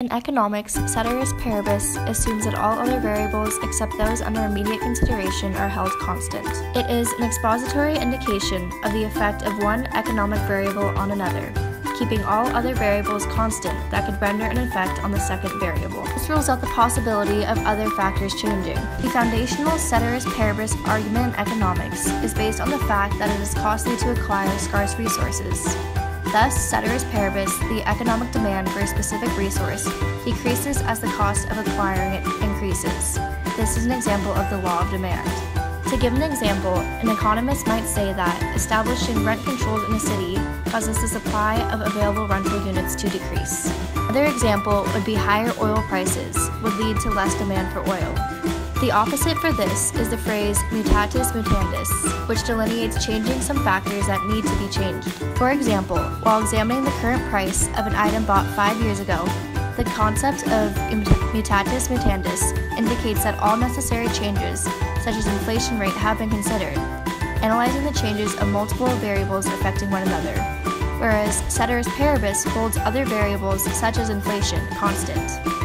In economics, ceteris paribus assumes that all other variables except those under immediate consideration are held constant. It is an expository indication of the effect of one economic variable on another, keeping all other variables constant that could render an effect on the second variable. This rules out the possibility of other factors changing. The foundational ceteris paribus argument in economics is based on the fact that it is costly to acquire scarce resources. Thus, ceteris paribus, the economic demand for a specific resource, decreases as the cost of acquiring it increases. This is an example of the law of demand. To give an example, an economist might say that establishing rent controls in a city causes the supply of available rental units to decrease. Another example would be higher oil prices would lead to less demand for oil. The opposite for this is the phrase mutatis mutandis, which delineates changing some factors that need to be changed. For example, while examining the current price of an item bought five years ago, the concept of mutatis mutandis indicates that all necessary changes, such as inflation rate, have been considered, analyzing the changes of multiple variables affecting one another, whereas ceteris paribus holds other variables, such as inflation, constant.